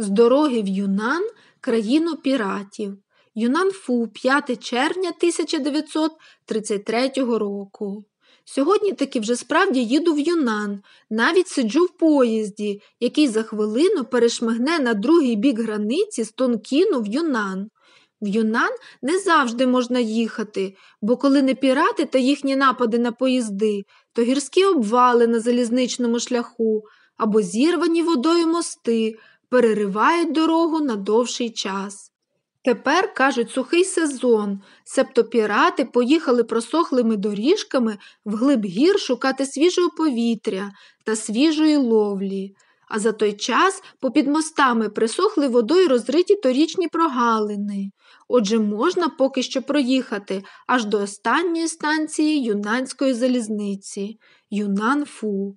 З дороги в Юнан, країну піратів. Юнан Фу, 5 червня 1933 року. Сьогодні таки вже справді їду в Юнан, навіть сиджу в поїзді, який за хвилину перешмигне на другий бік границі з Тонкіну в Юнан. В Юнан не завжди можна їхати, бо коли не пірати та їхні напади на поїзди, то гірські обвали на залізничному шляху або зірвані водою мости переривають дорогу на довший час. Тепер, кажуть, сухий сезон, себто пірати поїхали просохлими доріжками вглиб гір шукати свіжого повітря та свіжої ловлі, а за той час попід мостами присохли водою розриті торічні прогалини. Отже, можна поки що проїхати аж до останньої станції юнанської залізниці Юнан-Фу.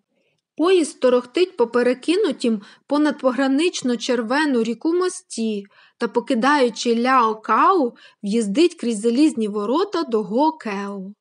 Поїзд торохтить по перекинутім понад погранично червену ріку мості та, покидаючи Ляо-Кау, в'їздить крізь залізні ворота до Го-Кеу.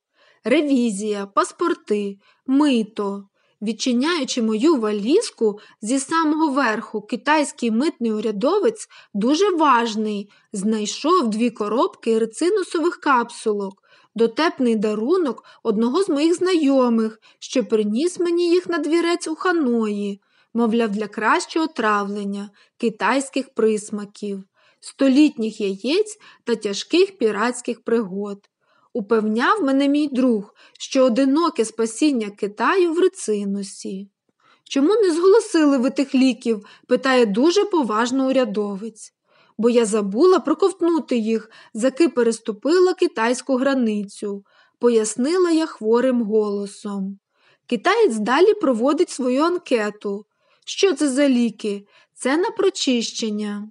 Ревізія, паспорти, мито. Відчиняючи мою валізку зі самого верху, китайський митний урядовець дуже важний, знайшов дві коробки рецинусових капсулок, дотепний дарунок одного з моїх знайомих, що приніс мені їх на двірець у ханої, мовляв, для кращого травлення, китайських присмаків, столітніх яєць та тяжких піратських пригод. Упевняв мене мій друг, що одиноке спасіння Китаю в рецинусі. Чому не зголосили ви тих ліків? питає дуже поважно урядовець. Бо я забула проковтнути їх, заки переступила китайську границю, пояснила я хворим голосом. Китаєць далі проводить свою анкету. Що це за ліки? Це на прочищення.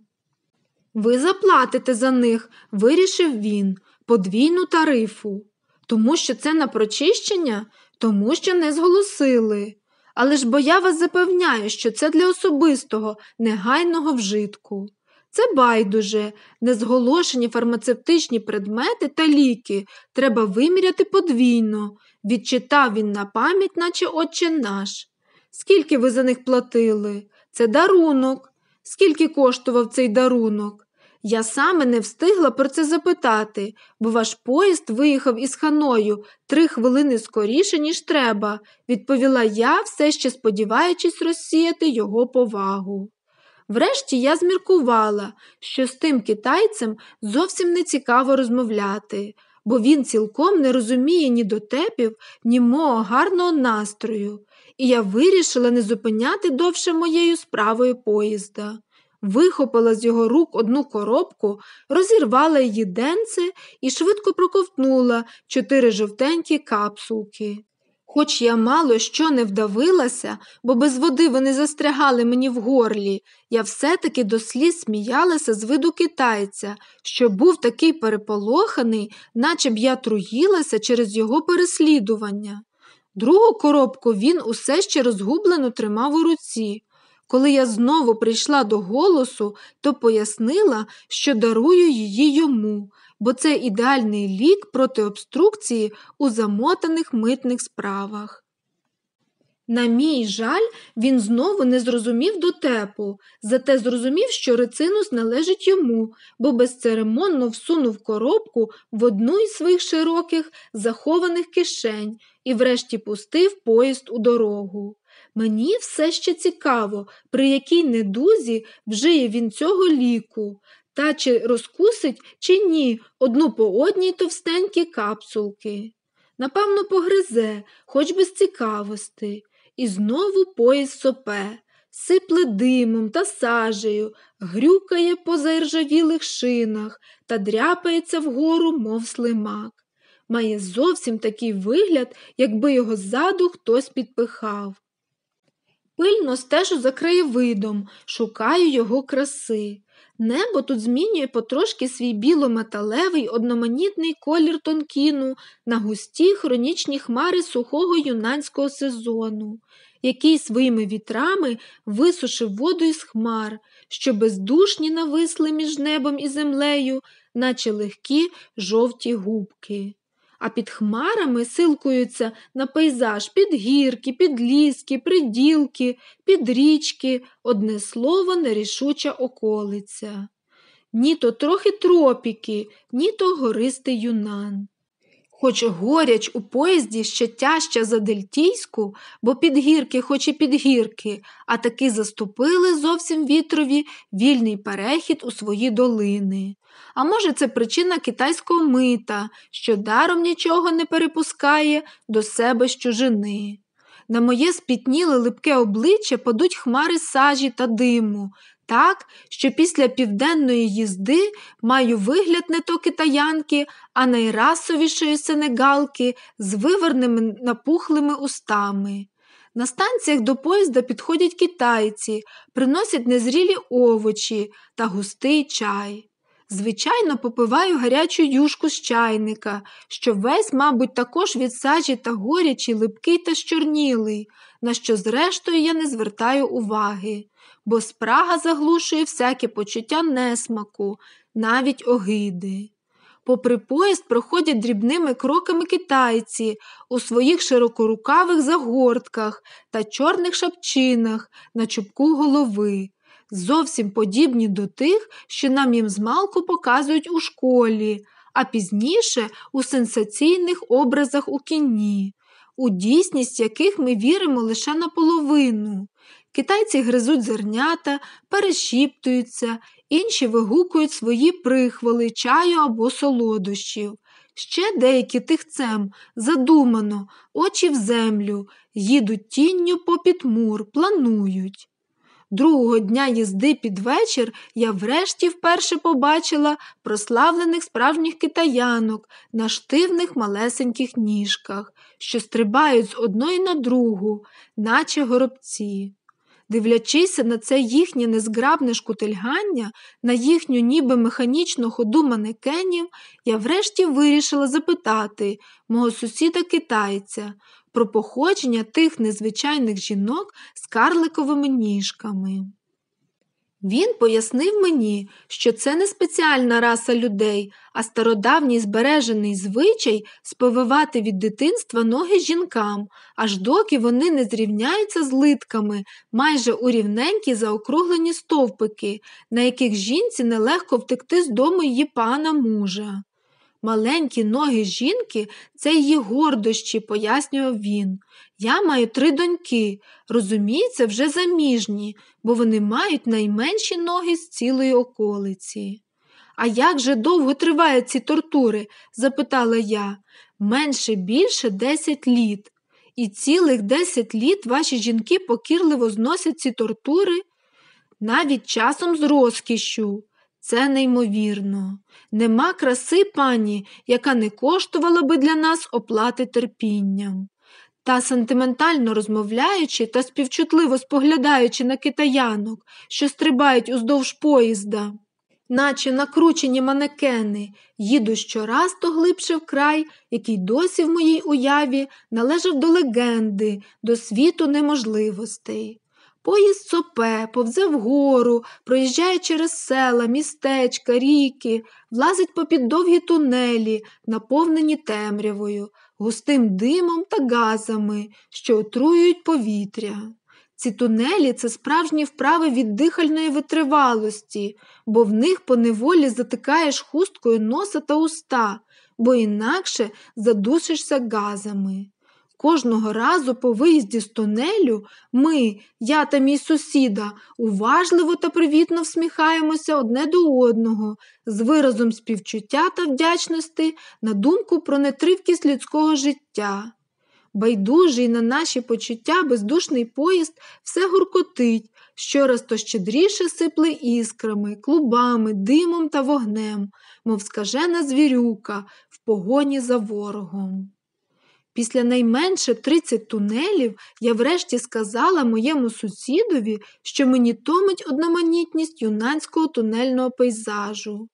Ви заплатите за них, вирішив він подвійну тарифу. Тому що це на прочищення, тому що не зголосили. Але ж бо я вас запевняю, що це для особистого, негайного вжитку. Це байдуже, незголошені фармацевтичні предмети та ліки треба виміряти подвійно, відчитав він на пам'ять, наче отче наш. Скільки ви за них платили? Це дарунок. Скільки коштував цей дарунок? Я саме не встигла про це запитати, бо ваш поїзд виїхав із ханою три хвилини скоріше, ніж треба, відповіла я, все ще сподіваючись розсіяти його повагу. Врешті я зміркувала, що з тим китайцем зовсім не цікаво розмовляти, бо він цілком не розуміє ні дотепів, ні мого гарного настрою, і я вирішила не зупиняти довше моєю справою поїзда вихопила з його рук одну коробку, розірвала її денце і швидко проковтнула чотири жовтенькі капсулки. Хоч я мало що не вдавилася, бо без води вони застрягали мені в горлі, я все-таки до сліз сміялася з виду китайця, що був такий переполоханий, наче б я труїлася через його переслідування. Другу коробку він усе ще розгублено тримав у руці. Коли я знову прийшла до голосу, то пояснила, що дарую її йому, бо це ідеальний лік проти обструкції у замотаних митних справах. На мій жаль, він знову не зрозумів дотепу, зате зрозумів, що рецинус належить йому, бо безцеремонно всунув коробку в одну із своїх широких захованих кишень і врешті пустив поїзд у дорогу. Мені все ще цікаво, при якій недузі вжиє він цього ліку, та чи розкусить, чи ні, одну по одній товстенькі капсулки. Напевно, погризе, хоч би з цікавості, і знову поїзд сопе, сипле димом та сажею, грюкає по заіржавілих шинах та дряпається вгору, мов слимак. Має зовсім такий вигляд, якби його ззаду хтось підпихав. Пильно стежу за краєвидом, шукаю його краси. Небо тут змінює потрошки свій білометалевий одноманітний колір тонкіну на густі хронічні хмари сухого юнанського сезону, який своїми вітрами висушив воду із хмар, що бездушні нависли між небом і землею, наче легкі жовті губки. А під хмарами силкуються на пейзаж підгірки, підліски, приділки, підрічки, одне слово, нерішуча околиця. Ні то трохи тропіки, ні то гористий юнан. Хоч горяч у поїзді ще тяжча за дельтійську, бо підгірки, хоч і підгірки, а таки заступили зовсім вітрові вільний перехід у свої долини. А може, це причина китайського мита, що даром нічого не перепускає до себе з чужини. На моє спітніле липке обличчя падуть хмари сажі та диму, так, що після південної їзди маю вигляд не то китаянки, а найрасовішої сенегалки з виверними напухлими устами. На станціях до поїзда підходять китайці, приносять незрілі овочі та густий чай. Звичайно, попиваю гарячу юшку з чайника, що весь, мабуть, також від сажі та горячий, липкий та щорнілий, на що, зрештою, я не звертаю уваги, бо спрага заглушує всяке почуття несмаку, навіть огиди. Попри поїзд проходять дрібними кроками китайці у своїх широкорукавих загортках та чорних шапчинах на чубку голови зовсім подібні до тих, що нам їм змалку показують у школі, а пізніше у сенсаційних образах у кіні, у дійсність яких ми віримо лише наполовину. Китайці гризуть зернята, перешіптуються, інші вигукують свої прихвали чаю або солодощів. Ще деякі тихцем задумано, очі в землю, їдуть тінню попід мур, планують. Другого дня їзди під вечір я врешті вперше побачила прославлених справжніх китаянок на штивних малесеньких ніжках, що стрибають з одної на другу, наче горобці. Дивлячися на це їхнє незграбне шкутильгання, на їхню ніби механічну ходу манекенів, я врешті вирішила запитати мого сусіда китайця, про походження тих незвичайних жінок з карликовими ніжками. Він пояснив мені, що це не спеціальна раса людей, а стародавній збережений звичай сповивати від дитинства ноги жінкам, аж доки вони не зрівняються з литками, майже у рівненькі заокруглені стовпики, на яких жінці нелегко втекти з дому її пана мужа. Маленькі ноги жінки це її гордощі, пояснював він. Я маю три доньки, розуміється, вже заміжні, бо вони мають найменші ноги з цілої околиці. А як же довго тривають ці тортури? запитала я. Менше більше десять літ. І цілих десять літ ваші жінки покірливо зносять ці тортури, навіть часом з розкішю. Це неймовірно. Нема краси пані, яка не коштувала би для нас оплати терпінням. Та сентиментально розмовляючи та співчутливо споглядаючи на китаянок, що стрибають уздовж поїзда, наче накручені манекени, їду щораз то глибше в край, який досі в моїй уяві належав до легенди, до світу неможливостей. Поїзд сопе, повзе вгору, проїжджає через села, містечка, ріки, влазить попід довгі тунелі, наповнені темрявою, густим димом та газами, що отруюють повітря. Ці тунелі це справжні вправи від дихальної витривалості, бо в них поневолі затикаєш хусткою носа та уста, бо інакше задушишся газами. Кожного разу по виїзді з тунелю ми, я та мій сусіда, уважливо та привітно всміхаємося одне до одного, з виразом співчуття та вдячності на думку про нетривкість людського життя. Байдужий на наші почуття бездушний поїзд все гуркотить, щораз то щедріше сипле іскрами, клубами, димом та вогнем, мов скажена звірюка в погоні за ворогом. Після найменше 30 тунелів я врешті сказала моєму сусідові, що мені томить одноманітність юнанського тунельного пейзажу.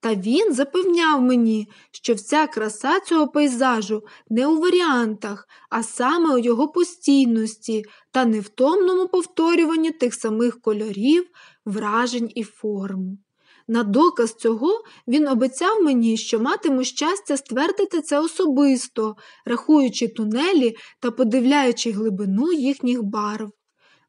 Та він запевняв мені, що вся краса цього пейзажу не у варіантах, а саме у його постійності та невтомному повторюванні тих самих кольорів, вражень і форм. На доказ цього він обіцяв мені, що матиму щастя ствердити це особисто, рахуючи тунелі та подивляючи глибину їхніх барв.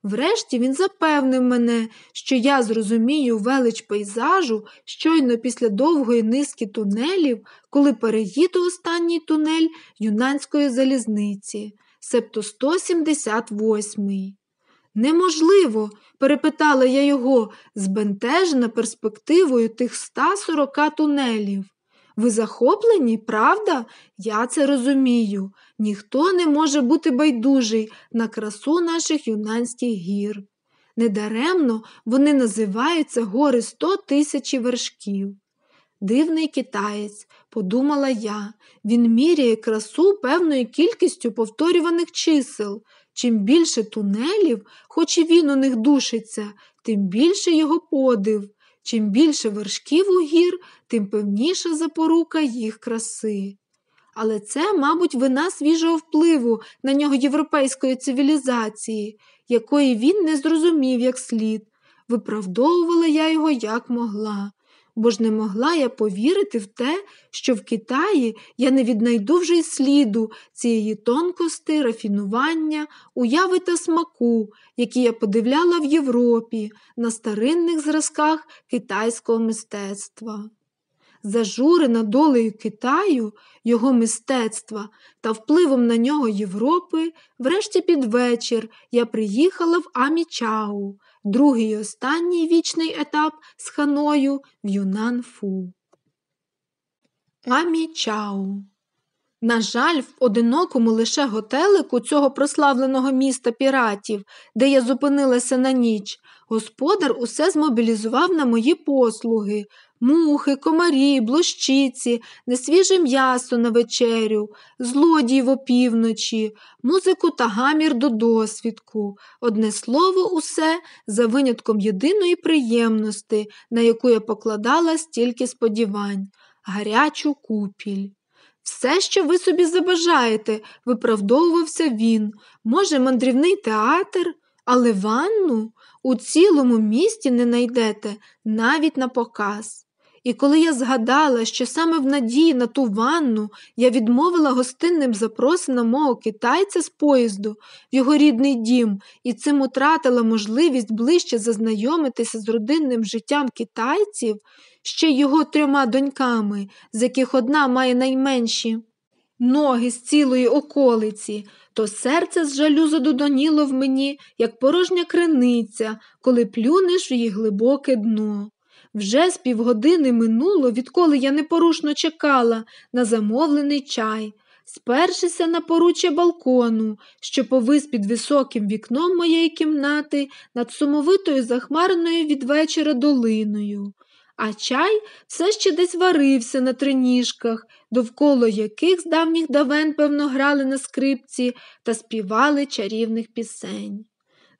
Врешті він запевнив мене, що я зрозумію велич пейзажу щойно після довгої низки тунелів, коли переїду останній тунель юнанської залізниці, себто 178-й. Неможливо, перепитала я його, збентежена перспективою тих 140 тунелів. Ви захоплені, правда? Я це розумію. Ніхто не може бути байдужий на красу наших юнанських гір. Недаремно вони називаються гори сто тисячі вершків. Дивний китаєць, подумала я, він міряє красу певною кількістю повторюваних чисел. Чим більше тунелів, хоч і він у них душиться, тим більше його подив. Чим більше вершків у гір, тим певніша запорука їх краси. Але це, мабуть, вина свіжого впливу на нього європейської цивілізації, якої він не зрозумів як слід. Виправдовувала я його як могла бо ж не могла я повірити в те, що в Китаї я не віднайду вже й сліду цієї тонкости, рафінування, уяви та смаку, які я подивляла в Європі на старинних зразках китайського мистецтва. Зажурена долею Китаю, його мистецтва та впливом на нього Європи, врешті під вечір я приїхала в Амічау, другий і останній вічний етап з ханою в Юнанфу. Амічау. На жаль, в одинокому лише готелику цього прославленого міста піратів, де я зупинилася на ніч, господар усе змобілізував на мої послуги, мухи, комарі, блощиці, несвіже м'ясо на вечерю, злодіїв опівночі, музику та гамір до досвідку. Одне слово, усе за винятком єдиної приємності, на яку я покладала стільки сподівань гарячу купіль. Все, що ви собі забажаєте, виправдовувався він. Може, мандрівний театр, але ванну у цілому місті не найдете навіть на показ. І коли я згадала, що саме в надії на ту ванну я відмовила гостинним запросинам мого китайця з поїзду в його рідний дім і цим утратила можливість ближче зазнайомитися з родинним життям китайців, ще його трьома доньками, з яких одна має найменші ноги з цілої околиці, то серце з жалю задудоніло в мені, як порожня криниця, коли плюнеш в її глибоке дно. Вже з півгодини минуло, відколи я непорушно чекала на замовлений чай, спершися на поруччя балкону, що повис під високим вікном моєї кімнати над сумовитою захмареною від вечора долиною. А чай все ще десь варився на триніжках, довкола яких з давніх давен, певно, грали на скрипці та співали чарівних пісень.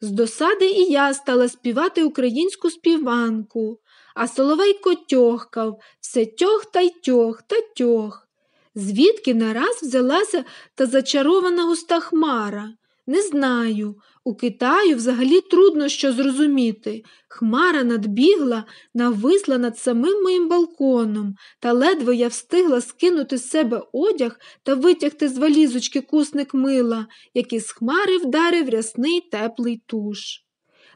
З досади і я стала співати українську співанку а Соловейко тьохкав, все тьох та й тьох та тьох. Звідки нараз взялася та зачарована густа хмара? Не знаю. У Китаю взагалі трудно що зрозуміти. Хмара надбігла, нависла над самим моїм балконом, та ледве я встигла скинути з себе одяг та витягти з валізочки кусник мила, який з хмари вдарив рясний теплий туш.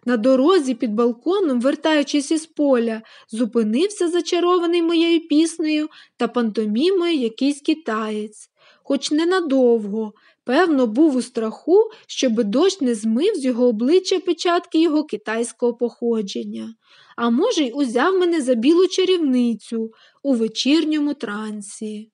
На дорозі під балконом, вертаючись із поля, зупинився зачарований моєю піснею та пантомімою якийсь китаєць. Хоч ненадовго, певно, був у страху, щоби дощ не змив з його обличчя печатки його китайського походження, а може, й узяв мене за білу чарівницю у вечірньому трансі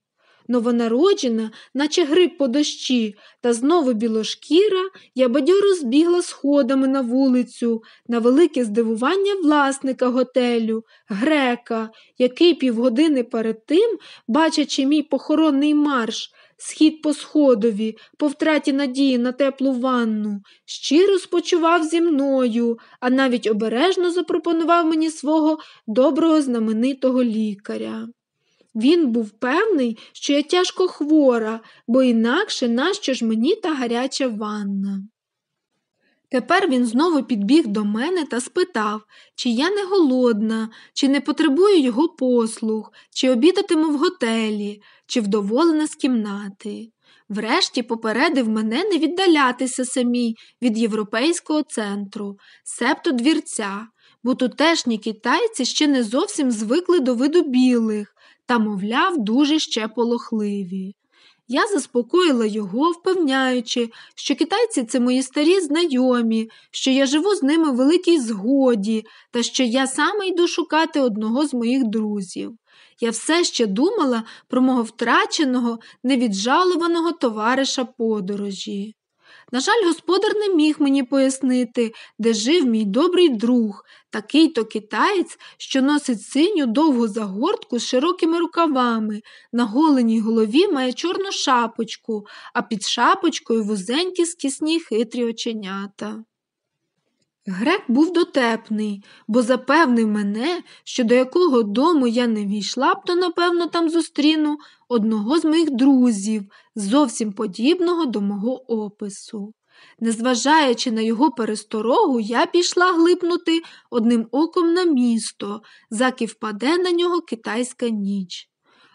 новонароджена, наче гриб по дощі, та знову білошкіра, я бадьоро збігла сходами на вулицю, на велике здивування власника готелю, грека, який півгодини перед тим, бачачи мій похоронний марш, схід по сходові, по втраті надії на теплу ванну, щиро спочував зі мною, а навіть обережно запропонував мені свого доброго знаменитого лікаря. Він був певний, що я тяжко хвора, бо інакше нащо ж мені та гаряча ванна. Тепер він знову підбіг до мене та спитав, чи я не голодна, чи не потребую його послуг, чи обідатиму в готелі, чи вдоволена з кімнати. Врешті попередив мене не віддалятися самій від європейського центру, септо двірця, бо тутешні китайці ще не зовсім звикли до виду білих та, мовляв, дуже ще полохливі. Я заспокоїла його, впевняючи, що китайці це мої старі знайомі, що я живу з ними в великій згоді, та що я саме йду шукати одного з моїх друзів. Я все ще думала про мого втраченого, невіджалуваного товариша подорожі. На жаль, господар не міг мені пояснити, де жив мій добрий друг, такий то китаєць, що носить синю довгу загортку з широкими рукавами, на голеній голові має чорну шапочку, а під шапочкою вузенькі скісні хитрі оченята. Грек був дотепний, бо запевнив мене, що до якого дому я не війшла б, то, напевно, там зустріну одного з моїх друзів, зовсім подібного до мого опису. Незважаючи на його пересторогу, я пішла глипнути одним оком на місто, заки впаде на нього китайська ніч.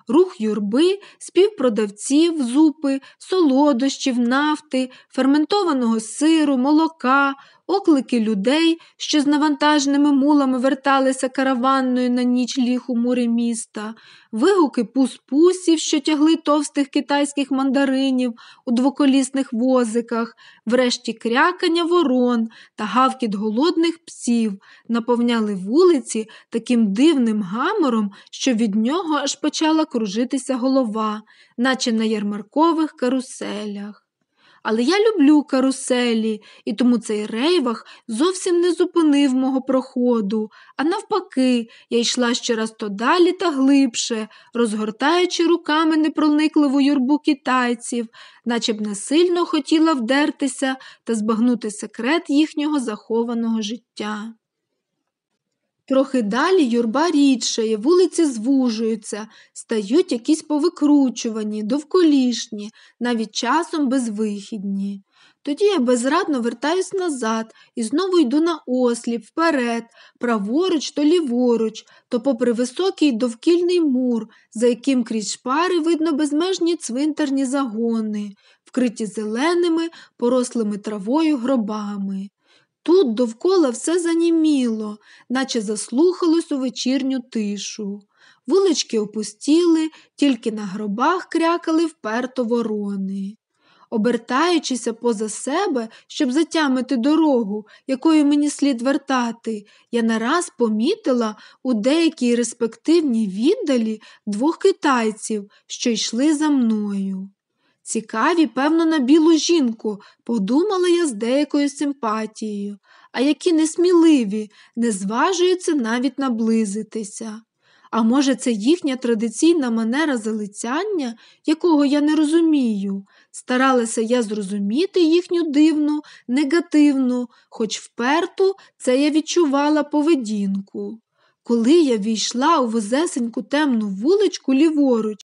Рух юрби, співпродавців, зупи, солодощів, нафти, ферментованого сиру, молока, оклики людей, що з навантаженими мулами верталися караванною на ніч ліг у мурі міста, вигуки пус-пусів, що тягли товстих китайських мандаринів у двоколісних возиках, врешті крякання ворон та гавкіт голодних псів наповняли вулиці таким дивним гамором, що від нього аж почала кружитися голова, наче на ярмаркових каруселях. Але я люблю каруселі, і тому цей рейвах зовсім не зупинив мого проходу, а навпаки, я йшла ще раз то далі та глибше, розгортаючи руками непроникливу юрбу китайців, наче б насильно хотіла вдертися та збагнути секрет їхнього захованого життя. Трохи далі юрба рідшає, вулиці звужуються, стають якісь повикручувані, довколішні, навіть часом безвихідні. Тоді я безрадно вертаюсь назад і знову йду на осліп, вперед, праворуч то ліворуч, то попри високий довкільний мур, за яким крізь шпари видно безмежні цвинтарні загони, вкриті зеленими, порослими травою гробами. Тут довкола все заніміло, наче заслухалось у вечірню тишу. Вулички опустіли, тільки на гробах крякали вперто ворони. Обертаючися поза себе, щоб затямити дорогу, якою мені слід вертати, я нараз помітила у деякій респективній віддалі двох китайців, що йшли за мною. Цікаві, певно, на білу жінку, подумала я з деякою симпатією, а які несміливі, не зважуються навіть наблизитися. А може, це їхня традиційна манера залицяння, якого я не розумію. Старалася я зрозуміти їхню дивну, негативну, хоч вперту це я відчувала поведінку. Коли я війшла у вузесеньку темну вуличку ліворуч,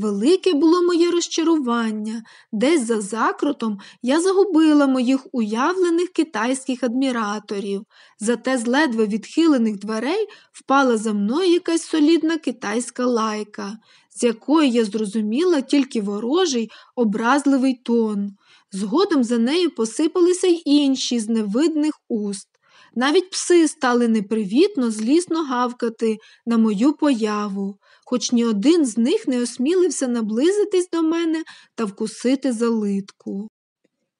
Велике було моє розчарування, десь за закрутом я загубила моїх уявлених китайських адміраторів, зате з ледве відхилених дверей впала за мною якась солідна китайська лайка, з якої я зрозуміла тільки ворожий, образливий тон. Згодом за нею посипалися й інші з невидних уст. Навіть пси стали непривітно, злісно гавкати на мою появу хоч ні один з них не осмілився наблизитись до мене та вкусити залитку.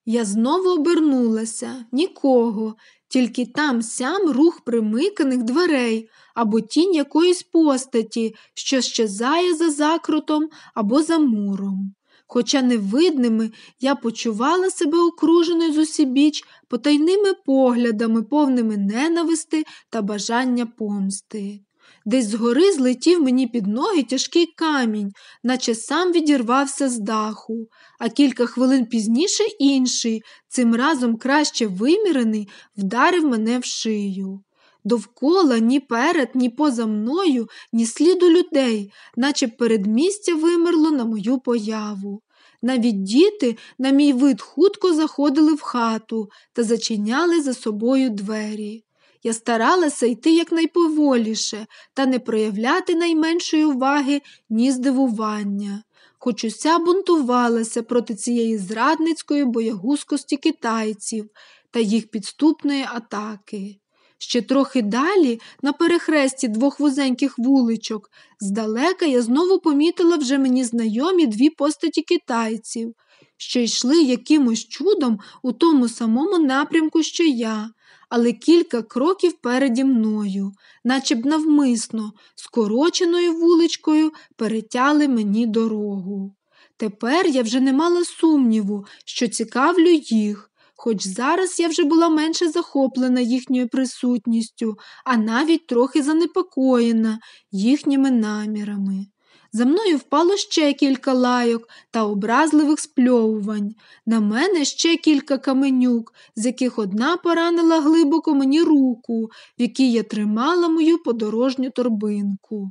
Я знову обернулася нікого, тільки там сям рух примиканих дверей або тінь якоїсь постаті, що щезає за закрутом або за муром. Хоча невидними я почувала себе окруженою з усібіч потайними поглядами, повними ненависти та бажання помсти. Десь згори злетів мені під ноги тяжкий камінь, наче сам відірвався з даху, а кілька хвилин пізніше інший, цим разом краще вимірений, вдарив мене в шию. Довкола ні перед, ні поза мною, ні сліду людей, наче передмістя вимерло на мою появу. Навіть діти, на мій вид, хутко заходили в хату та зачиняли за собою двері. Я старалася йти якнайповоліше та не проявляти найменшої уваги, ні здивування, хоч уся бунтувалася проти цієї зрадницької боягузкості китайців та їх підступної атаки. Ще трохи далі, на перехресті двох вузеньких вуличок, здалека я знову помітила вже мені знайомі дві постаті китайців, що йшли якимось чудом у тому самому напрямку, що я, але кілька кроків переді мною, наче б навмисно, скороченою вуличкою перетяли мені дорогу. Тепер я вже не мала сумніву, що цікавлю їх. Хоч зараз я вже була менше захоплена їхньою присутністю, а навіть трохи занепокоєна їхніми намірами. За мною впало ще кілька лайок та образливих спльовувань. На мене ще кілька каменюк, з яких одна поранила глибоко мені руку, в якій я тримала мою подорожню торбинку.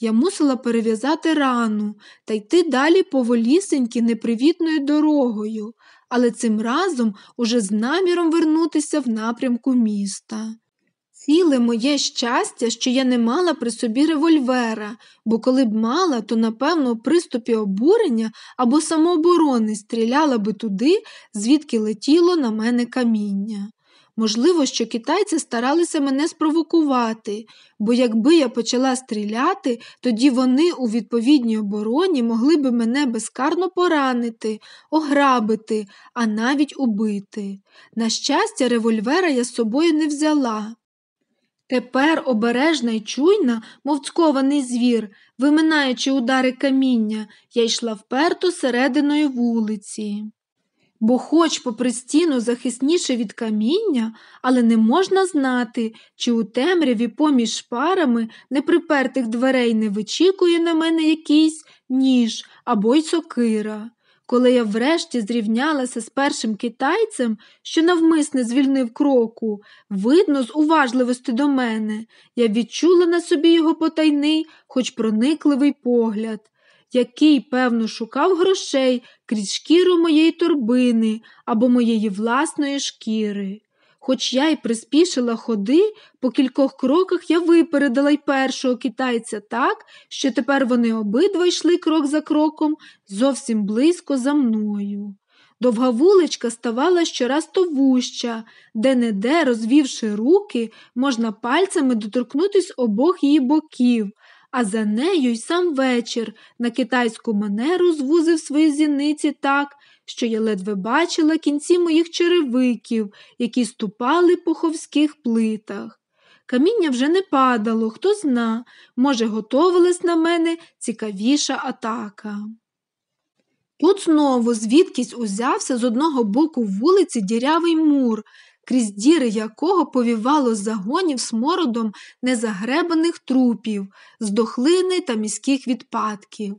Я мусила перев'язати рану та йти далі поволісеньки непривітною дорогою, але цим разом уже з наміром вернутися в напрямку міста. Ціле моє щастя, що я не мала при собі револьвера, бо коли б мала, то, напевно, у приступі обурення або самооборони стріляла би туди, звідки летіло на мене каміння. Можливо, що китайці старалися мене спровокувати, бо якби я почала стріляти, тоді вони у відповідній обороні могли би мене безкарно поранити, ограбити, а навіть убити. На щастя, револьвера я з собою не взяла. Тепер обережна й чуйна, мов цкований звір, виминаючи удари каміння, я йшла вперто серединою вулиці. Бо, хоч попри стіну захисніше від каміння, але не можна знати, чи у темряві поміж шпарами неприпертих дверей не вичікує на мене якийсь ніж або й сокира. Коли я врешті зрівнялася з першим китайцем, що навмисне звільнив кроку, видно, з уважливості до мене, я відчула на собі його потайний, хоч проникливий погляд, який, певно, шукав грошей крізь шкіру моєї торбини або моєї власної шкіри. Хоч я й приспішила ходи, по кількох кроках я випередила й першого китайця так, що тепер вони обидва йшли крок за кроком зовсім близько за мною. Довга вуличка ставала щораз то вуща, де не де, розвівши руки, можна пальцями доторкнутись обох її боків, а за нею й сам вечір на китайську манеру звузив свої зіниці так, що я ледве бачила кінці моїх черевиків, які ступали по ховських плитах. Каміння вже не падало, хто зна, може, готовилась на мене цікавіша атака. Тут знову звідкись узявся з одного боку вулиці дірявий мур, крізь діри якого повівало загонів смородом незагребаних трупів, з дохлини та міських відпадків.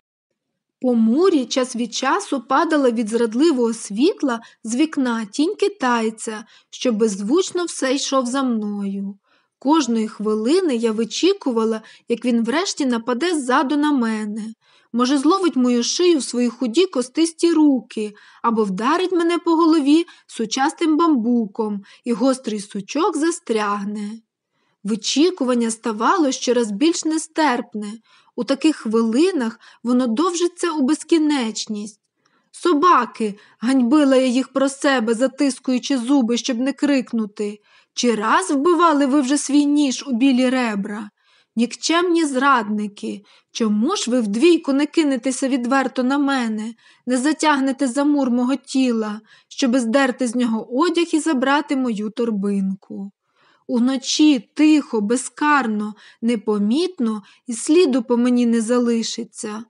По мурі час від часу падала від зрадливого світла з вікна тінь китайця, що беззвучно все йшов за мною. Кожної хвилини я вичікувала, як він врешті нападе ззаду на мене. Може, зловить мою шию в свої худі костисті руки або вдарить мене по голові сучастим бамбуком, і гострий сучок застрягне. Вичікування ставало щораз більш нестерпне. У таких хвилинах воно довжиться у безкінечність. Собаки, ганьбила я їх про себе, затискуючи зуби, щоб не крикнути. Чи раз вбивали ви вже свій ніж у білі ребра? Нікчемні зрадники, чому ж ви вдвійку не кинетеся відверто на мене, не затягнете за мур мого тіла, щоби здерти з нього одяг і забрати мою торбинку? Уночі тихо, безкарно, непомітно і сліду по мені не залишиться.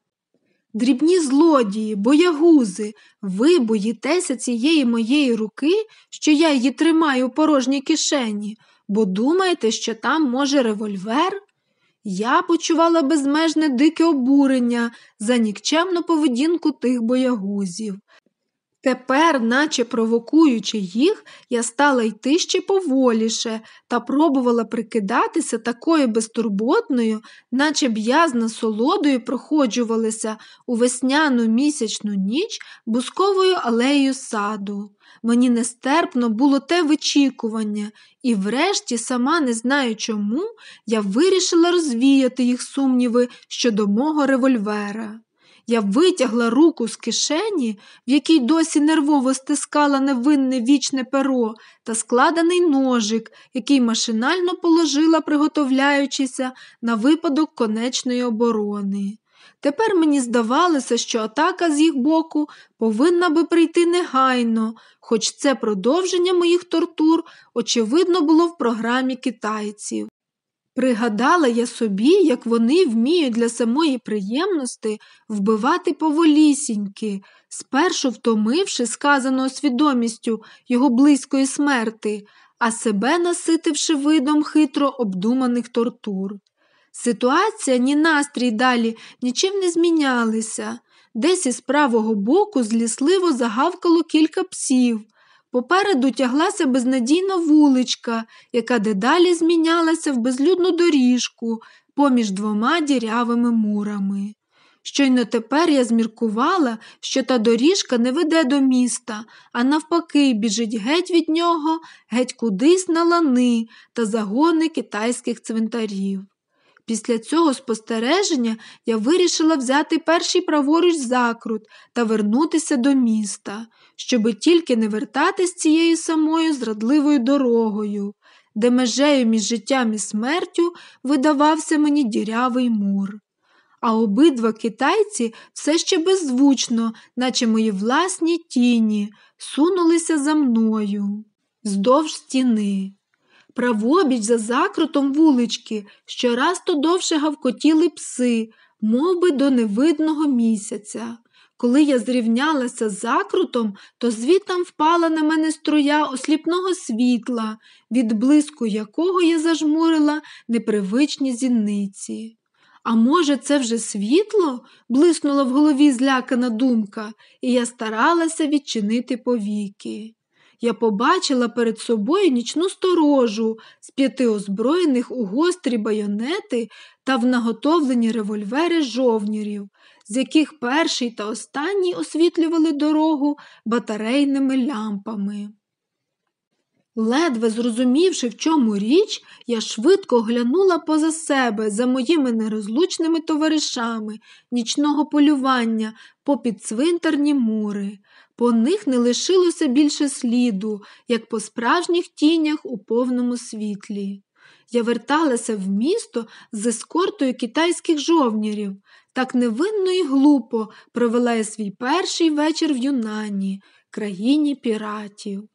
Дрібні злодії, боягузи, ви боїтеся цієї моєї руки, що я її тримаю у порожній кишені, бо думаєте, що там може револьвер? Я почувала безмежне дике обурення за нікчемну поведінку тих боягузів. Тепер, наче провокуючи їх, я стала йти ще поволіше та пробувала прикидатися такою безтурботною, наче б я з насолодою проходжувалася у весняну місячну ніч бусковою алеєю саду. Мені нестерпно було те вичікування, і врешті, сама не знаю чому, я вирішила розвіяти їх сумніви щодо мого револьвера. Я витягла руку з кишені, в якій досі нервово стискала невинне вічне перо та складений ножик, який машинально положила, приготовляючися на випадок конечної оборони. Тепер мені здавалося, що атака з їх боку повинна би прийти негайно, хоч це продовження моїх тортур, очевидно, було в програмі китайців. Пригадала я собі, як вони вміють для самої приємності вбивати поволісіньки, спершу втомивши сказаного свідомістю його близької смерти, а себе наситивши видом хитро обдуманих тортур. Ситуація, ні настрій далі нічим не змінялися. Десь із правого боку злісливо загавкало кілька псів. Попереду тяглася безнадійна вуличка, яка дедалі змінялася в безлюдну доріжку поміж двома дірявими мурами. Щойно тепер я зміркувала, що та доріжка не веде до міста, а навпаки, біжить геть від нього, геть кудись на лани та загони китайських цвинтарів. Після цього спостереження я вирішила взяти перший праворуч закрут та вернутися до міста, щоби тільки не вертатись цією самою зрадливою дорогою, де межею між життям і смертю видавався мені дірявий мур. А обидва китайці все ще беззвучно, наче мої власні тіні, сунулися за мною вздовж стіни. Правобіч за закрутом вулички щораз то довше гавкотіли пси, мов би до невидного місяця. Коли я зрівнялася з закрутом, то звітам впала на мене струя осліпного світла, від блиску якого я зажмурила непривичні зіниці. А може, це вже світло? блиснула в голові злякана думка, і я старалася відчинити повіки я побачила перед собою нічну сторожу з п'яти озброєних у гострі байонети та в наготовлені револьвери жовнірів, з яких перший та останній освітлювали дорогу батарейними лямпами. Ледве зрозумівши, в чому річ, я швидко глянула поза себе за моїми нерозлучними товаришами нічного полювання попід цвинтарні мури. По них не лишилося більше сліду, як по справжніх тінях у повному світлі. Я верталася в місто з ескортою китайських жовнірів. Так невинно і глупо провела я свій перший вечір в Юнані, країні піратів.